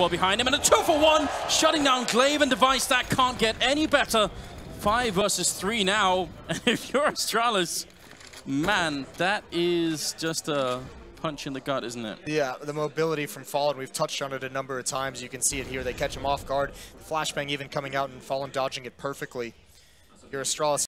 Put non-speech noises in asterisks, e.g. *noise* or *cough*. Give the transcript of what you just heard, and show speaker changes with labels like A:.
A: well behind him. And a two for one, shutting down Glaive and Device. That can't get any better. Five versus three now. *laughs* And if you're Astralis, man, that is just a punch in the gut, isn't it?
B: Yeah, the mobility from Fallen, we've touched on it a number of times. You can see it here. They catch him off guard. The flashbang even coming out and Fallen dodging it perfectly. Your Astralis